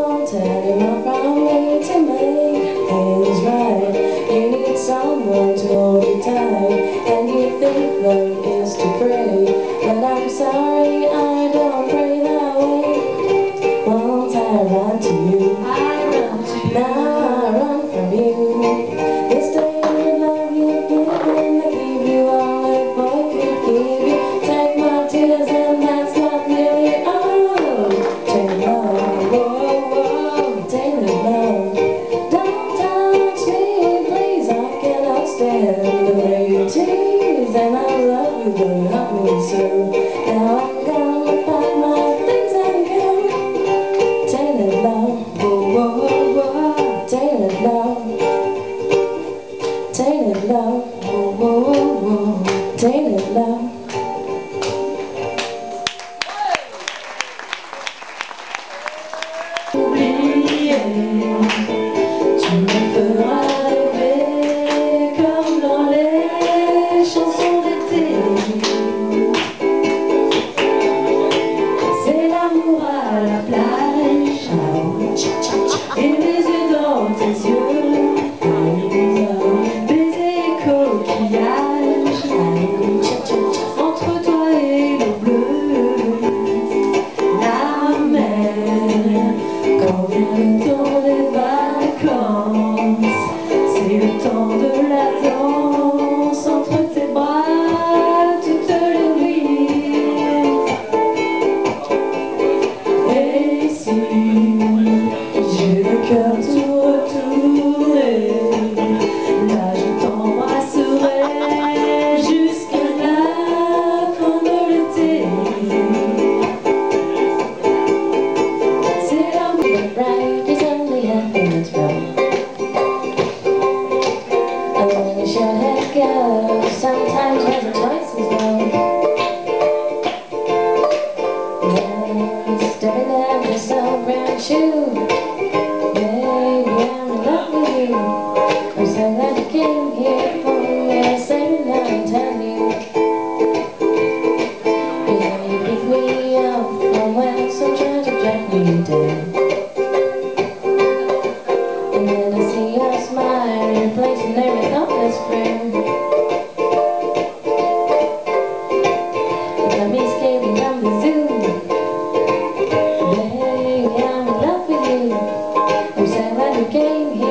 won't tell you my problem to make things right. You need someone to hold you tight, and you think love is to pray. But I'm sorry, I don't pray that way. Won't I? you don't love me so Now I'm Take it love, whoa, Take it love Take it love, whoa, Take it love a la playa. from the zoo. I'm in love with you. I'm sad when you came here.